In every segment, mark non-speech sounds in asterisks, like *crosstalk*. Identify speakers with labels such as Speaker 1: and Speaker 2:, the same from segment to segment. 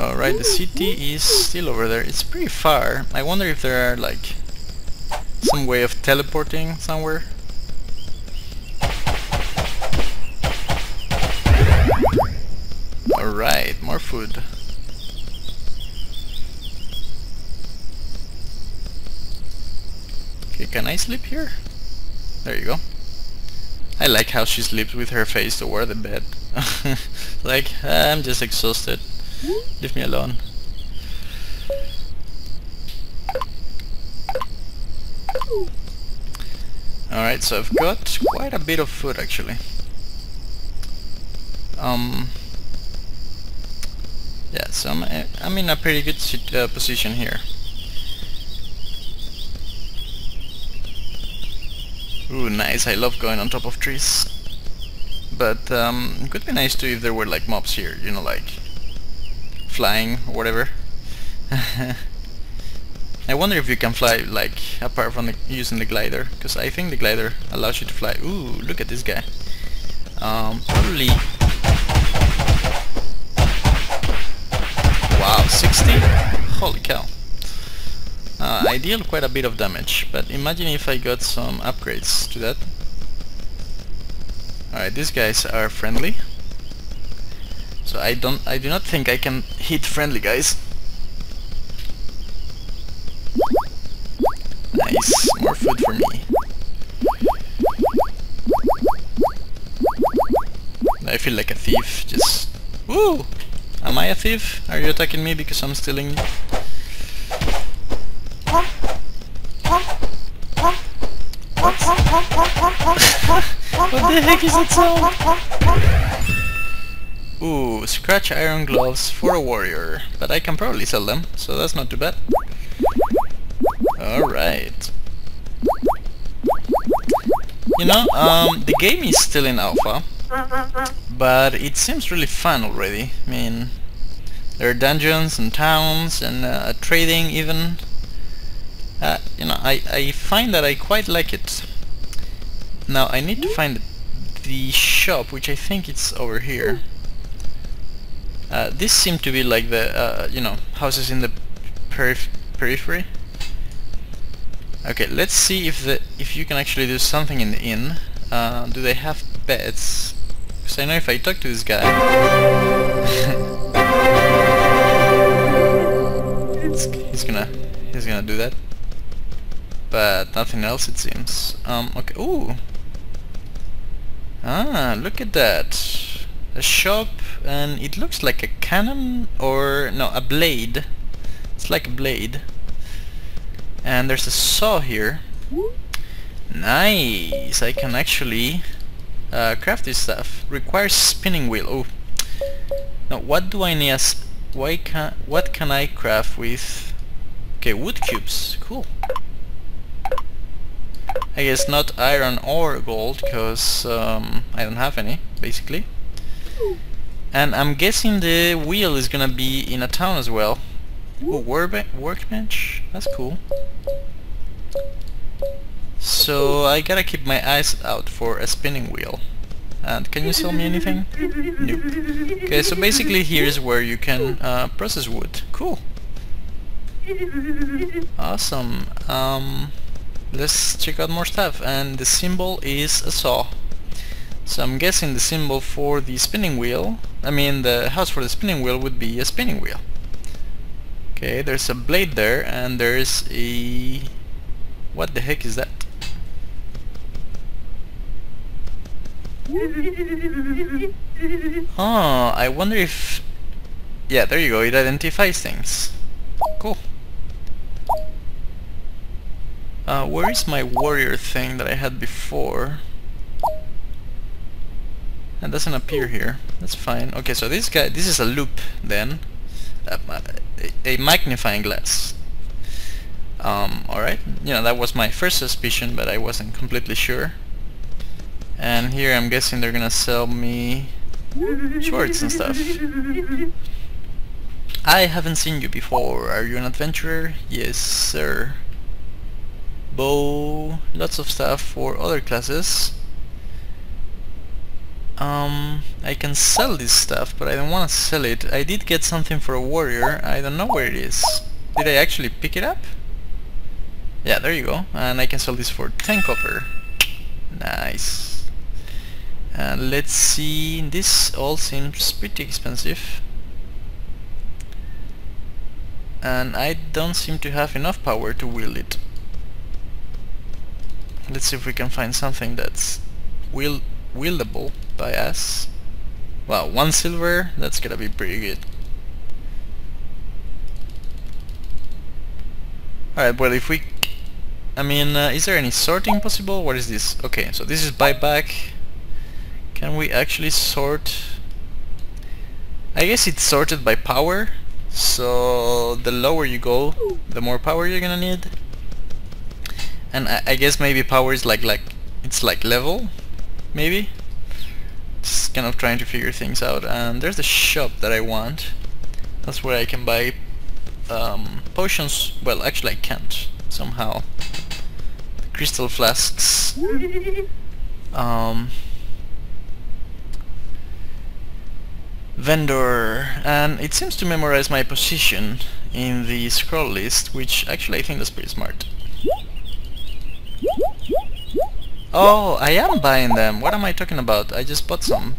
Speaker 1: Oh, Alright, the city is still over there. It's pretty far. I wonder if there are like some way of teleporting somewhere. Alright, more food. Okay, can I sleep here? There you go. I like how she sleeps with her face toward the bed. *laughs* like, I'm just exhausted. Leave me alone. Alright, so I've got quite a bit of food actually. Um, yeah, so I'm, I'm in a pretty good uh, position here. Ooh, nice, I love going on top of trees. But um, it could be nice too if there were like mobs here, you know, like flying or whatever. *laughs* I wonder if you can fly like apart from the, using the glider, because I think the glider allows you to fly. Ooh, look at this guy. Um, probably. Wow, 60? Holy cow. Uh, I deal quite a bit of damage, but imagine if I got some upgrades to that. Alright, these guys are friendly. I don't I do not think I can hit friendly guys. Nice, more food for me. I feel like a thief, just Woo! Am I a thief? Are you attacking me because I'm stealing *laughs* what the heck is that sound? Scratch iron gloves for a warrior. But I can probably sell them, so that's not too bad. Alright. You know, um, the game is still in alpha, but it seems really fun already. I mean, there are dungeons and towns and uh, trading even. Uh, you know, I, I find that I quite like it. Now I need to find the shop, which I think it's over here. Uh, this seemed to be like the, uh, you know, houses in the perif periphery. Okay, let's see if the if you can actually do something in the inn. Uh, do they have beds? Because I know if I talk to this guy, *laughs* he's gonna he's gonna do that. But nothing else, it seems. Um, okay. Ooh. Ah, look at that a shop and it looks like a cannon or no a blade. It's like a blade. And there's a saw here. Nice. I can actually uh, craft this stuff. Requires spinning wheel. Oh. Now what do I need as why can what can I craft with okay wood cubes. Cool. I guess not iron or gold because um, I don't have any basically and I'm guessing the wheel is gonna be in a town as well. Oh, workbench? That's cool. So I gotta keep my eyes out for a spinning wheel. And can you sell me anything? Nope. Okay, so basically here's where you can uh, process wood. Cool. Awesome. Um, let's check out more stuff. And the symbol is a saw. So I'm guessing the symbol for the spinning wheel, I mean the house for the spinning wheel would be a spinning wheel. Okay, there's a blade there and there's a... What the heck is that? *laughs* Oh, I wonder if... Yeah, there you go, it identifies things. Cool. Uh, where is my warrior thing that I had before? That doesn't appear here. That's fine. Okay, so this guy, this is a loupe then. Uh, a, a, magnifying glass. Um, alright. You know, that was my first suspicion, but I wasn't completely sure. And here I'm guessing they're gonna sell me shorts and stuff. I haven't seen you before. Are you an adventurer? Yes, sir. Bow, lots of stuff for other classes. Um, I can sell this stuff, but I don't want to sell it. I did get something for a warrior. I don't know where it is. Did I actually pick it up? Yeah, there you go. And I can sell this for 10 copper. Nice. And let's see, this all seems pretty expensive. And I don't seem to have enough power to wield it. Let's see if we can find something that's wield wieldable by us. Well, one silver, that's gonna be pretty good. Alright, well if we... I mean, uh, is there any sorting possible? What is this? Okay, so this is buyback. Can we actually sort... I guess it's sorted by power, so the lower you go, the more power you're gonna need. And I, I guess maybe power is like, like, it's like level, maybe? Just kind of trying to figure things out. And there's the shop that I want. That's where I can buy um, potions. Well, actually I can't, somehow. Crystal flasks. Um, vendor and it seems to memorize my position in the scroll list which actually I think that's pretty smart Oh, I am buying them. What am I talking about? I just bought some.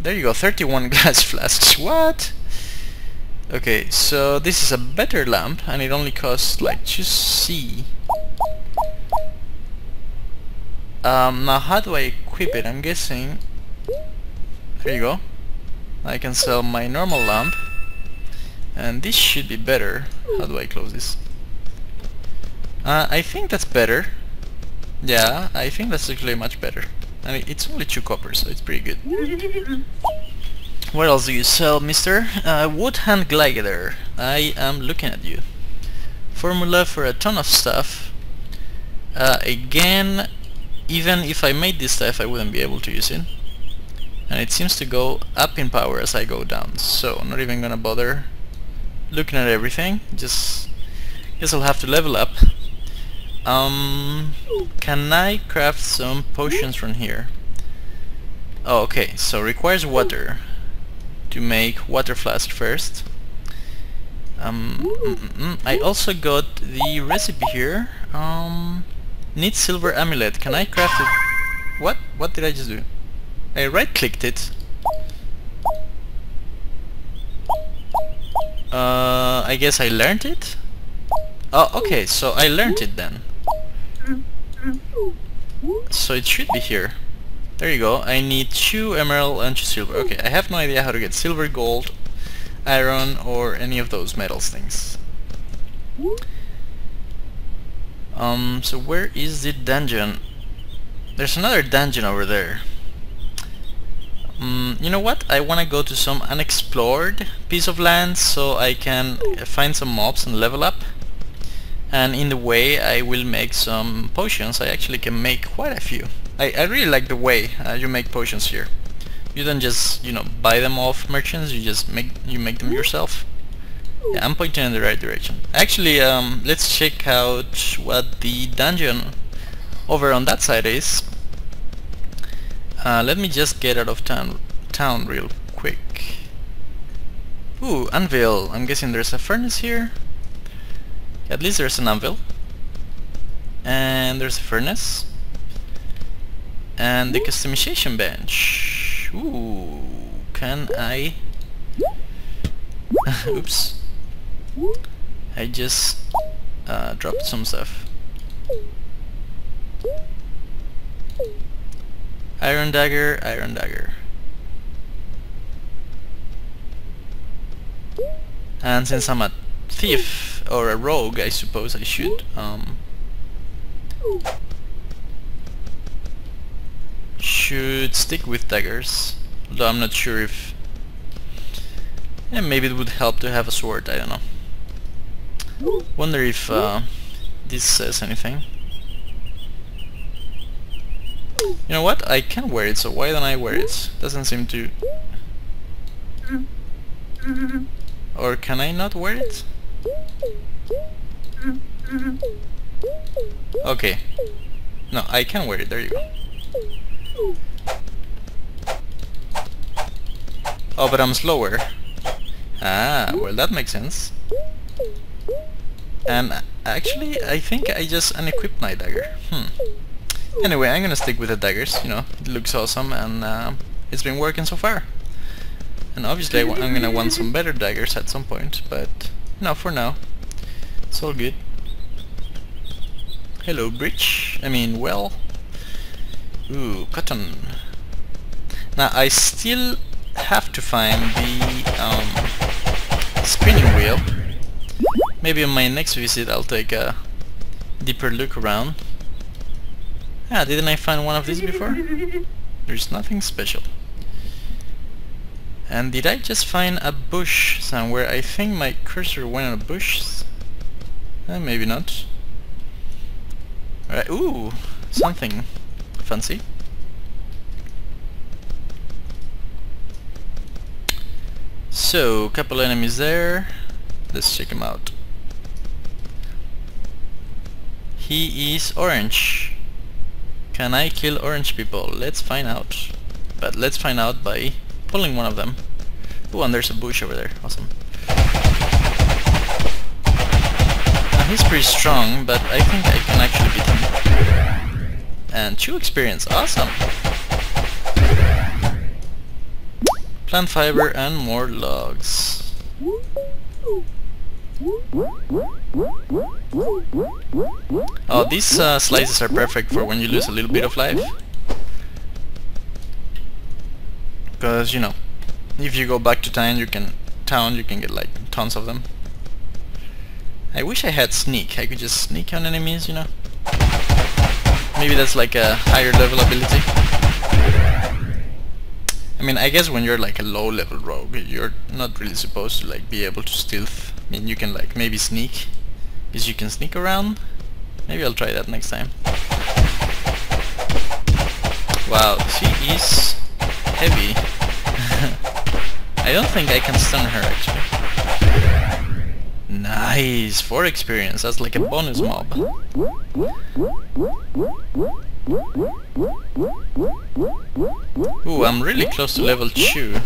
Speaker 1: There you go, 31 *laughs* glass flasks. What? Okay, so this is a better lamp and it only costs like 2C. Um, now how do I equip it? I'm guessing... There you go. I can sell my normal lamp. And this should be better. How do I close this? Uh, I think that's better. Yeah, I think that's actually much better. I mean, it's only two copper, so it's pretty good. What else do you sell, mister? Uh, wood glider. I am looking at you. Formula for a ton of stuff. Uh, again, even if I made this stuff, I wouldn't be able to use it. And it seems to go up in power as I go down, so not even gonna bother looking at everything. Just guess I'll have to level up. Um, can I craft some potions from here? Oh, okay, so requires water to make water flask first. Um, mm, mm, mm. I also got the recipe here. Um, need silver amulet. Can I craft it? What? What did I just do? I right-clicked it. Uh, I guess I learned it? Oh, okay, so I learned it then. So it should be here. There you go. I need two emerald and two silver. Okay, I have no idea how to get silver, gold, iron, or any of those metals things. Um, so where is the dungeon? There's another dungeon over there. Um, you know what? I want to go to some unexplored piece of land so I can find some mobs and level up and in the way I will make some potions. I actually can make quite a few. I, I really like the way uh, you make potions here. You don't just you know buy them off merchants. You just make you make them yourself. Yeah, I'm pointing in the right direction. Actually um, let's check out what the dungeon over on that side is. Uh, let me just get out of town town real quick. Ooh, anvil. I'm guessing there's a furnace here. At least there's an anvil. And there's a furnace. And the customization bench. Ooh, can I... *laughs* Oops. I just uh, dropped some stuff. Iron dagger, iron dagger. And since I'm a thief, or a rogue, I suppose I should. Um, should stick with daggers, although I'm not sure if... Yeah, maybe it would help to have a sword, I don't know. Wonder if uh, this says anything. You know what? I can wear it, so why don't I wear it? Doesn't seem to... Or can I not wear it? Okay. No, I can wear it. There you go. Oh, but I'm slower. Ah, well that makes sense. And actually, I think I just unequipped my dagger. Hmm. Anyway, I'm gonna stick with the daggers, you know, it looks awesome and uh, it's been working so far. And obviously I am gonna want some better daggers at some point, but no, for now, it's all good. Hello, bridge. I mean, well. Ooh, cotton. Now, I still have to find the um, spinning wheel. Maybe on my next visit I'll take a deeper look around. Ah, didn't I find one of these before? There's nothing special. And did I just find a bush somewhere? I think my cursor went on a bush. Uh, maybe not. Alright, ooh, something fancy. So, couple enemies there. Let's check him out. He is orange. Can I kill orange people? Let's find out. But let's find out by pulling one of them. Oh, and there's a bush over there. Awesome. Now, he's pretty strong, but I think I can actually beat him. And two experience. Awesome. Plant fiber and more logs. Oh, these uh, slices are perfect for when you lose a little bit of life. Because, you know, if you go back to town, you can town, you can get like tons of them. I wish I had sneak. I could just sneak on enemies, you know. Maybe that's like a higher level ability. I mean, I guess when you're like a low level rogue, you're not really supposed to like be able to stealth. I mean, you can like maybe sneak, because you can sneak around. Maybe I'll try that next time. Wow, she is heavy. *laughs* I don't think I can stun her actually. Nice! 4 experience, that's like a bonus mob. Ooh, I'm really close to level 2.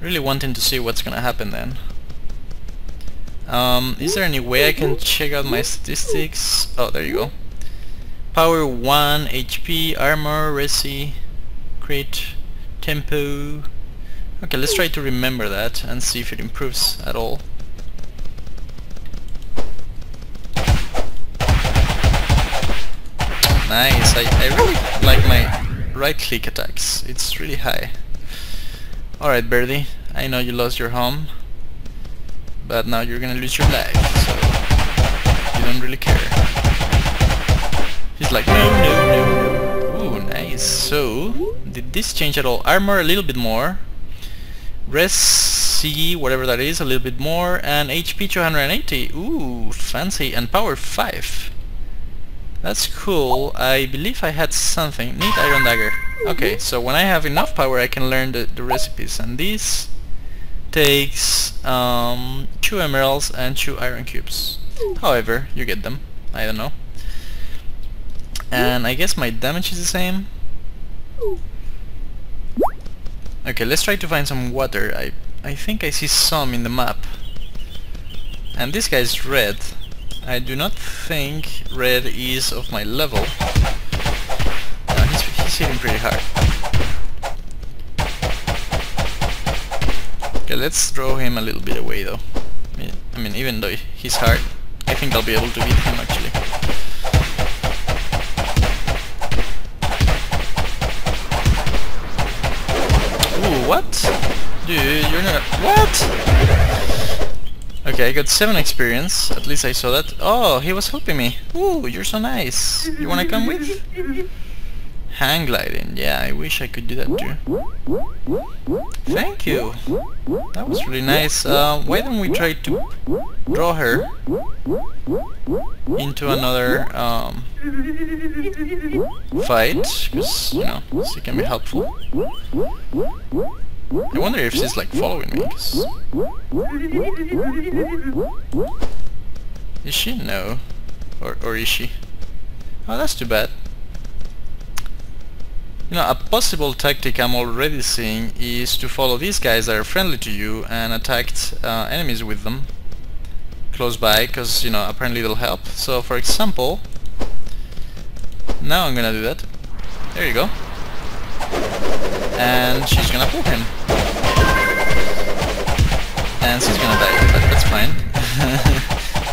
Speaker 1: Really wanting to see what's gonna happen then. Um, is there any way I can check out my statistics? Oh, there you go. Power 1, HP, armor, resi, crit, tempo. Okay, let's try to remember that and see if it improves at all. Nice, I, I really like my right click attacks. It's really high. Alright Birdie, I know you lost your home, but now you're gonna lose your life, so you don't really care. He's like, no, no, no. So, did this change at all? Armor a little bit more. Res C, whatever that is, a little bit more. And HP 280. Ooh, fancy. And power 5. That's cool. I believe I had something. Need iron dagger. Okay, so when I have enough power I can learn the, the recipes. And this takes um, two emeralds and two iron cubes. However, you get them. I don't know. And I guess my damage is the same. Okay, let's try to find some water. I I think I see some in the map. And this guy's red. I do not think red is of my level. Uh, he's, he's hitting pretty hard. Okay, let's throw him a little bit away though. I mean, even though he's hard, I think I'll be able to beat him actually. Dude, you're not... What? Okay, I got 7 experience. At least I saw that. Oh, he was helping me. Ooh, you're so nice. You wanna come with? Hang gliding. Yeah, I wish I could do that too. Thank you. That was really nice. Uh, why don't we try to draw her into another um, fight? Because, you know, she can be helpful. I wonder if she's like following me. Is she? No. Or, or is she? Oh, that's too bad. You know, a possible tactic I'm already seeing is to follow these guys that are friendly to you and attack uh, enemies with them close by, because, you know, apparently it'll help. So, for example, now I'm gonna do that. There you go. And she's gonna pull him. And she's gonna die, but that's fine.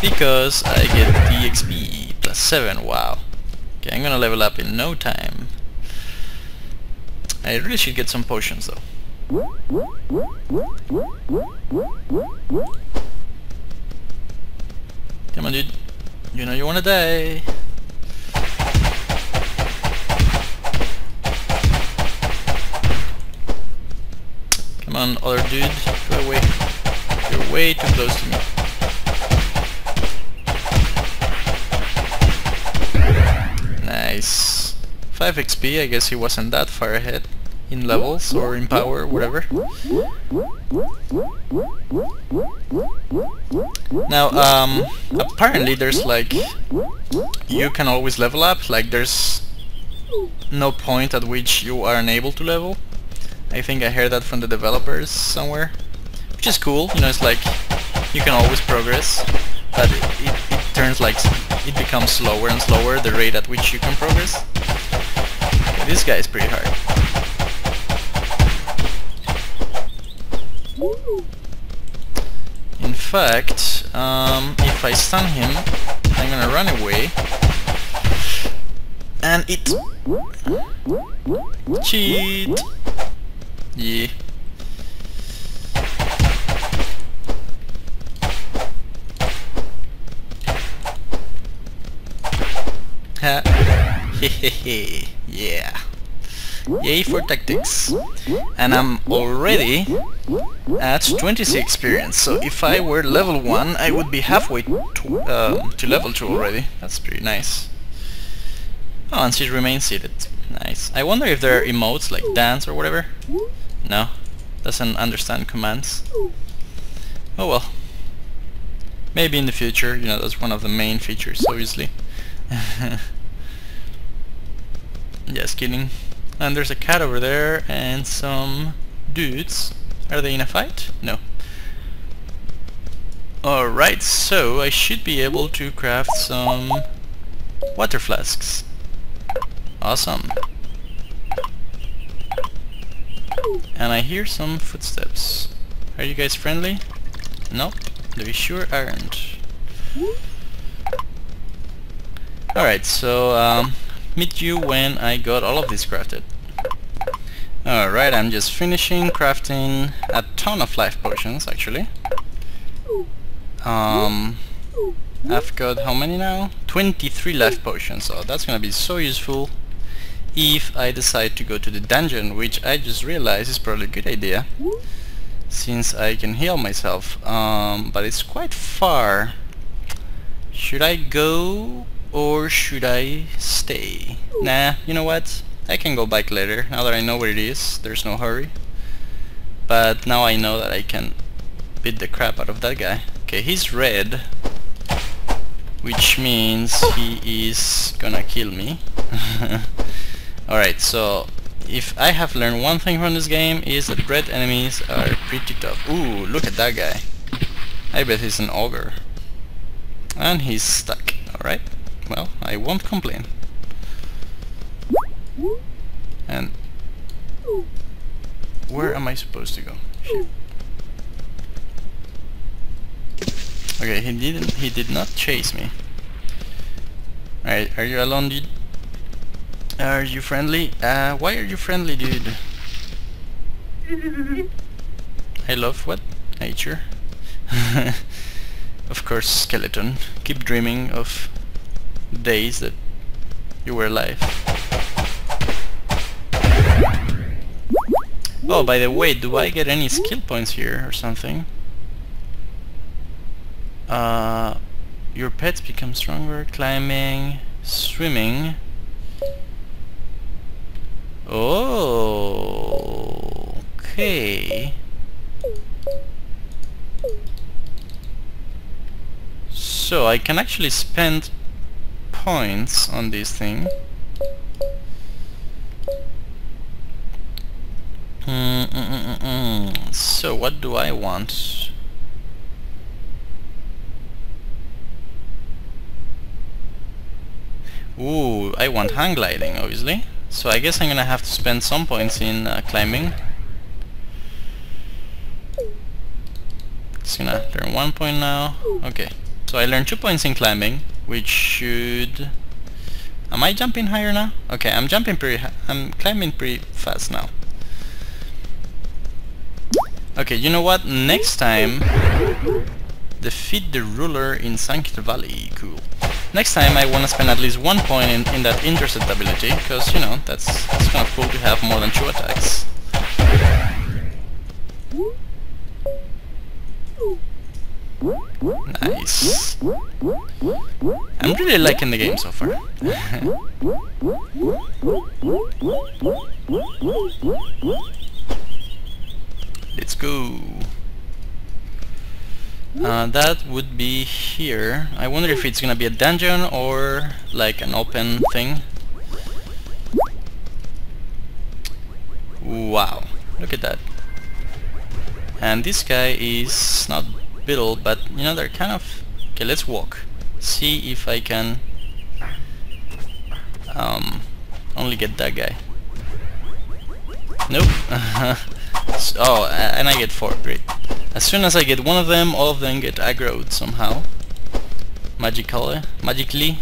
Speaker 1: *laughs* because I get the XP plus 7, wow. Okay, I'm gonna level up in no time. I really should get some potions though. Come on dude. You know you wanna die. Come on other dude, go away. You're way too close to me. Nice. 5 XP, I guess he wasn't that far ahead in levels or in power, whatever. Now, um, apparently there's like, you can always level up, like there's no point at which you are unable to level. I think I heard that from the developers somewhere, which is cool, you know, it's like, you can always progress, but it, it, it turns like, it becomes slower and slower, the rate at which you can progress. This guy is pretty hard. In fact, um, if I stun him, I'm gonna run away. And it... Cheat! Yeah. *laughs* Yeah. Yay for tactics. And I'm already at 26 experience, so if I were level 1 I would be halfway to, uh, to level 2 already. That's pretty nice. Oh, and she remains seated. Nice. I wonder if there are emotes like dance or whatever? No. Doesn't understand commands. Oh well. Maybe in the future, you know, that's one of the main features, obviously. *laughs* Just kidding. And there's a cat over there and some dudes. Are they in a fight? No. Alright, so I should be able to craft some water flasks. Awesome. And I hear some footsteps. Are you guys friendly? Nope, they sure aren't. Alright, so um, meet you when I got all of this crafted. Alright, I'm just finishing crafting a ton of life potions actually. Um, I've got how many now? 23 life potions, so that's gonna be so useful if I decide to go to the dungeon, which I just realized is probably a good idea since I can heal myself, um, but it's quite far. Should I go or should I stay? Nah, you know what? I can go back later, now that I know where it is, there's no hurry. But now I know that I can beat the crap out of that guy. Okay, he's red, which means he is gonna kill me. *laughs* Alright, so if I have learned one thing from this game is that red enemies are pretty tough. Ooh, look at that guy. I bet he's an ogre. And he's stuck, alright well, I won't complain. And where am I supposed to go? Okay, he didn't he did not chase me. Alright, are you alone dude? Are you friendly? Uh why are you friendly dude? *laughs* I love what? Nature. *laughs* of course skeleton. Keep dreaming of days that you were alive. Oh, by the way, do I get any skill points here or something? Uh, your pets become stronger, climbing, swimming. Oh, okay. So I can actually spend points on this thing. Mm, mm, mm, so what do I want? Ooh, I want hang gliding, obviously. So I guess I'm gonna have to spend some points in uh, climbing. It's gonna learn one point now. Okay. So I learned two points in climbing, which should... Am I jumping higher now? Okay, I'm jumping pretty I'm climbing pretty fast now. Okay, you know what? Next time... Defeat the ruler in Sanctuary Valley. Cool. Next time I want to spend at least one point in, in that intercept ability, because, you know, that's, that's kind of cool to have more than two attacks. Nice. I'm really liking the game so far. *laughs* Let's go. Uh, that would be here. I wonder if it's gonna be a dungeon or like an open thing. Wow, look at that. And this guy is not Biddle, but you know they're kind of... Okay, let's walk. See if I can um, only get that guy. Nope. *laughs* oh, and I get four, great. As soon as I get one of them, all of them get aggroed somehow. Magically. Magically.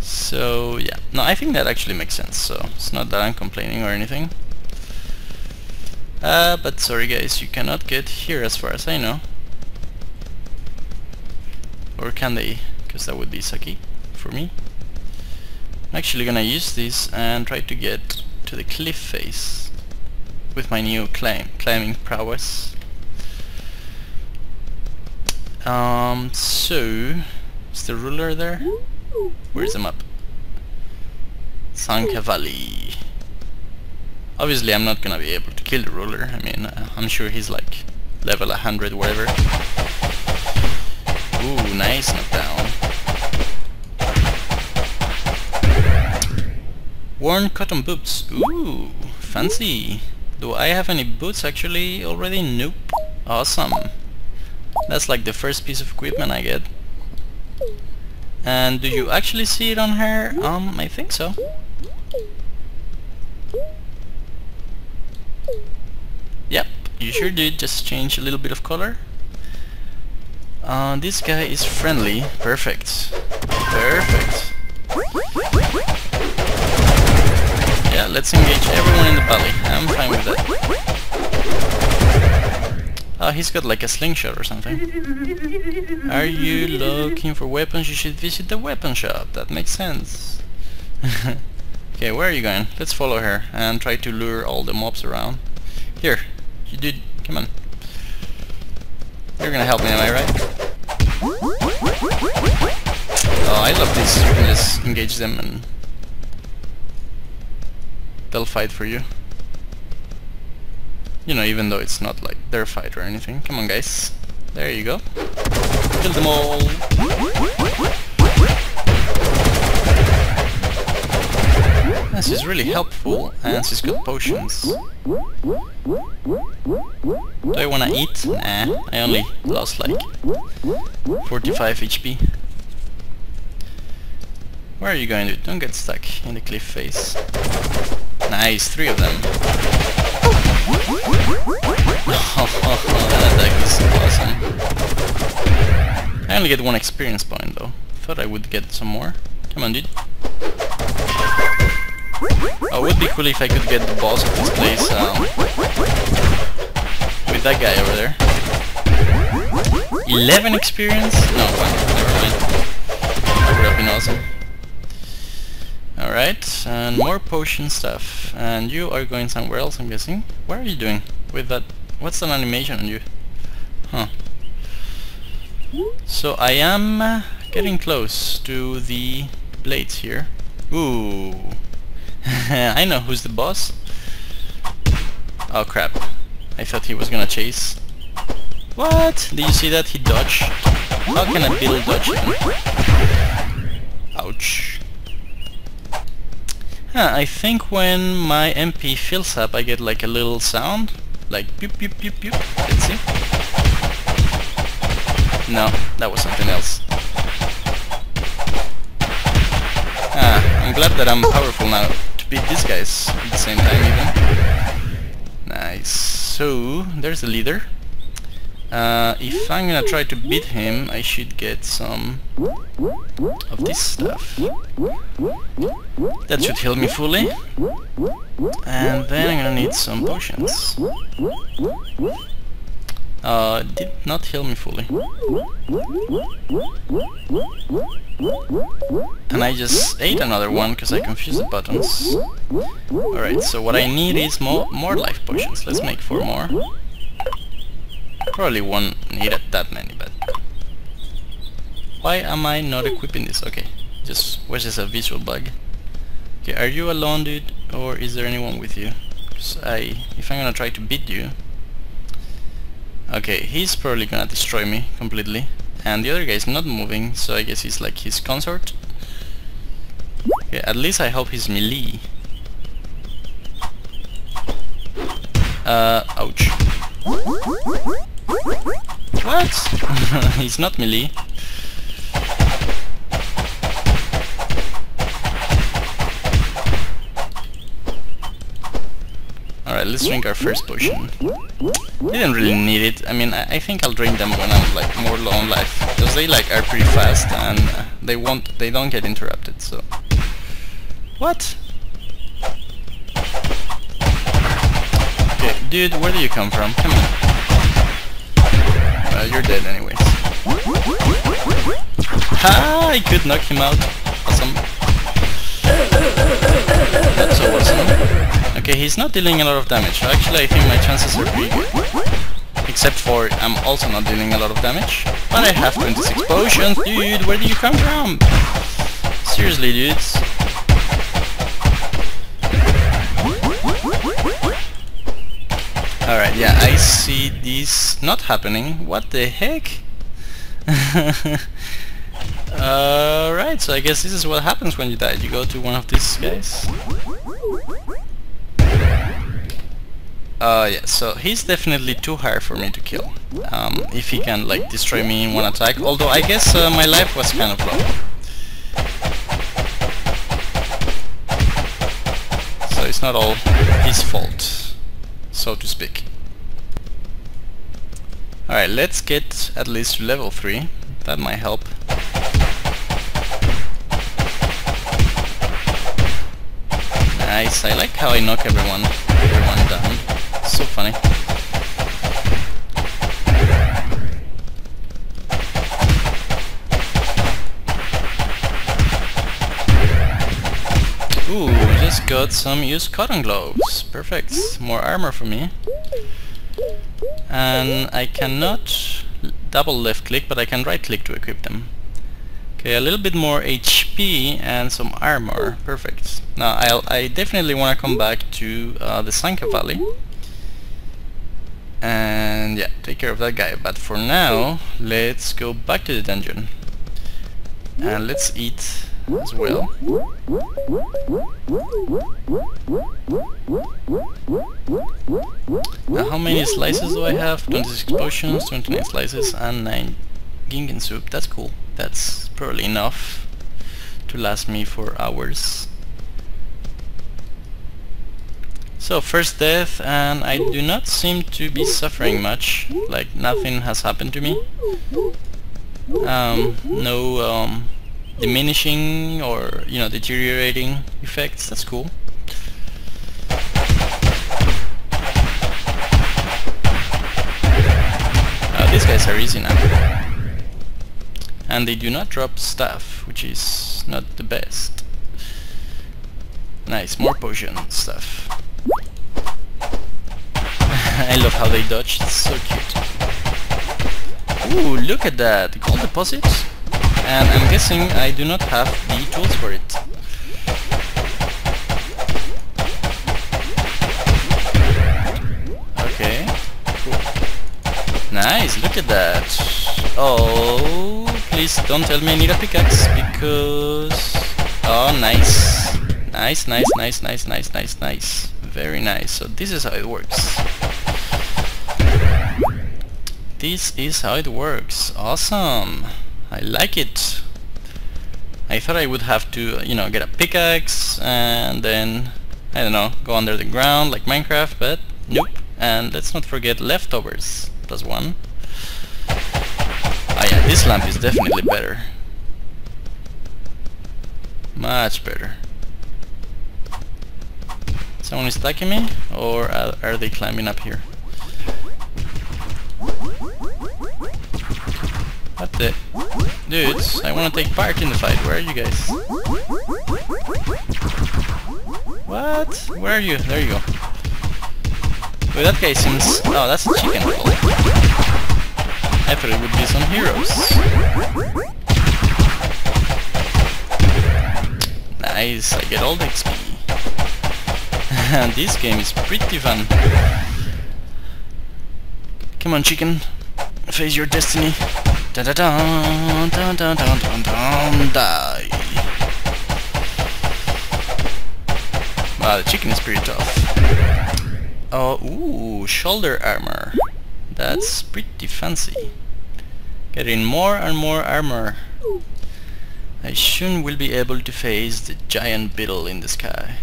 Speaker 1: So, yeah. No, I think that actually makes sense, so it's not that I'm complaining or anything. Uh, but sorry guys, you cannot get here as far as I know. Or can they? Because that would be sucky for me. I'm actually gonna use this and try to get to the cliff face with my new climb climbing prowess. Um, so, is the ruler there? Where's the map? Sanka Valley. Obviously I'm not gonna be able to kill the ruler, I mean, uh, I'm sure he's like level 100 whatever. Ooh, nice knockdown. Worn cotton boots. Ooh, fancy. Do I have any boots actually already? Nope. Awesome. That's like the first piece of equipment I get. And do you actually see it on her? Um, I think so. Yep, you sure did, just change a little bit of color. Uh, this guy is friendly. Perfect. Perfect. Let's engage everyone in the valley. I'm fine with that. Oh, he's got like a slingshot or something. Are you looking for weapons? You should visit the weapon shop. That makes sense. *laughs* okay, where are you going? Let's follow her and try to lure all the mobs around. Here, you dude, come on. You're gonna help me, am I right? Oh, I love this. You can just engage them and they'll fight for you. You know, even though it's not like their fight or anything. Come on, guys. There you go. Kill them all! This is really helpful, and she's got potions. Do I wanna eat? Nah, I only lost like 45 HP. Where are you going to? Don't get stuck in the cliff face. Nice, three of them. *laughs* that deck is awesome. I only get one experience point though. Thought I would get some more. Come on, dude. Oh, it would be cool if I could get the boss of this place um, with that guy over there. 11 experience? No, fine, never mind. That would have been awesome. Alright, and more potion stuff. And you are going somewhere else, I'm guessing. What are you doing with that? What's an animation on you? Huh. So I am uh, getting close to the blades here. Ooh. *laughs* I know who's the boss. Oh crap. I thought he was gonna chase. What? Did you see that? He dodged. How can a beetle dodge? Ouch. Yeah, I think when my MP fills up I get like a little sound. Like pew pew pew pew. Let's see. No, that was something else. Ah, I'm glad that I'm powerful now to beat these guys at the same time even. Nice. So, there's the leader. Uh, if I'm gonna try to beat him, I should get some of this stuff. That should heal me fully. And then I'm gonna need some potions. Uh, did not heal me fully. And I just ate another one because I confused the buttons. Alright, so what I need is more, more life potions. Let's make four more. Probably won't need that many, but... Why am I not equipping this? Okay, just was just a visual bug. Okay, are you alone, dude, or is there anyone with you? I, if I'm gonna try to beat you... Okay, he's probably gonna destroy me completely. And the other guy is not moving, so I guess he's like his consort. Okay, at least I hope he's melee. Uh, ouch. What? *laughs* he's not melee. Alright, let's drink our first potion. I didn't really need it. I mean, I, I, think I'll drink them when I'm like more low on life, because they like are pretty fast and uh, they won't, they don't get interrupted. So, what? Okay, dude, where do you come from? Come on. Well, you're dead anyways. Ha! I could knock him out. Awesome. That's so awesome. Okay, he's not dealing a lot of damage. Actually, I think my chances are good. Except for I'm also not dealing a lot of damage. But I have 26 potions, dude! Where do you come from? Seriously, dudes. Alright, yeah, I see this not happening. What the heck? *laughs* Alright, so I guess this is what happens when you die. You go to one of these guys. Uh, yeah, so he's definitely too hard for me to kill. Um, if he can, like, destroy me in one attack. Although, I guess uh, my life was kind of low. So it's not all his fault, so to speak. Alright, let's get at least level 3. That might help. Nice, I like how I knock everyone, everyone down so funny. Ooh, just got some used cotton gloves. Perfect. More armor for me. And I cannot double left click, but I can right click to equip them. Okay, a little bit more HP and some armor. Perfect. Now, I'll, I definitely want to come back to uh, the Sanka Valley and yeah take care of that guy but for now let's go back to the dungeon and let's eat as well. Now how many slices do I have? 26 potions, 29 slices and 9 ginseng soup. That's cool. That's probably enough to last me for hours. So first death and I do not seem to be suffering much, like nothing has happened to me. Um, no um, diminishing or you know deteriorating effects, that's cool. Uh, these guys are easy now. And they do not drop stuff, which is not the best. Nice, more potion stuff. *laughs* I love how they dodge, it's so cute. Ooh, look at that! Gold deposits? And I'm guessing I do not have the tools for it. Okay, cool. Nice, look at that! Oh, please don't tell me I need a pickaxe, because... Oh, nice. Nice, nice, nice, nice, nice, nice, nice. Very nice. So this is how it works. This is how it works. Awesome. I like it. I thought I would have to, you know, get a pickaxe and then, I don't know, go under the ground like Minecraft, but nope. And let's not forget leftovers. Plus one. Ah yeah, this lamp is definitely better. Much better. Someone is attacking me? Or are, are they climbing up here? What the? Dudes, I want to take part in the fight. Where are you guys? What? Where are you? There you go. Wait, that guy seems... Oh, that's a chicken. I thought it would be some heroes. Nice, I get all the XP. *laughs* This game is pretty fun. Come on, chicken. Face your destiny. Da die. Wow, the chicken is pretty tough. Oh, ooh, shoulder armor. That's pretty fancy. Getting more and more armor. I soon will be able to face the giant beetle in the sky.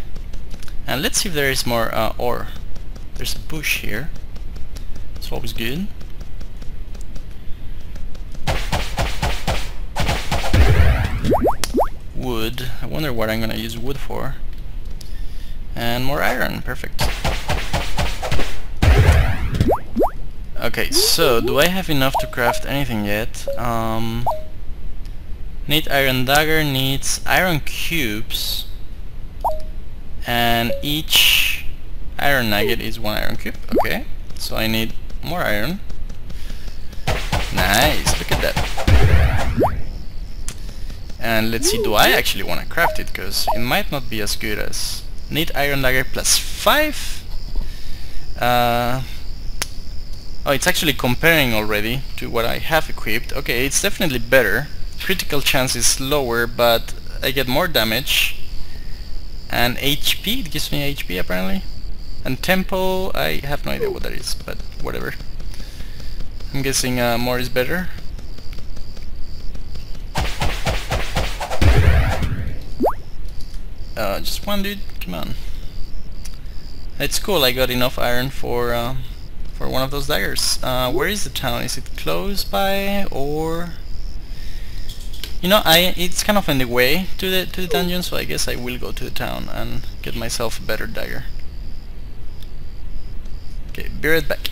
Speaker 1: And let's see if there is more uh, ore. There's a bush here. It's always good. Wood. I wonder what I'm gonna use wood for. And more iron. Perfect. Okay, so do I have enough to craft anything yet? Um, need iron dagger needs iron cubes and each iron nugget is one iron cube okay so I need more iron nice look at that and let's see do I actually want to craft it because it might not be as good as need iron dagger plus 5 uh, oh it's actually comparing already to what I have equipped okay it's definitely better critical chance is lower but I get more damage and HP, it gives me HP apparently. And tempo, I have no idea what that is, but whatever. I'm guessing uh, more is better. Uh, just one dude, come on. It's cool, I got enough iron for uh, for one of those daggers. Uh, where is the town? Is it close by, or... You know, I it's kind of in the way to the to the dungeon, so I guess I will go to the town and get myself a better dagger. Okay, be right back.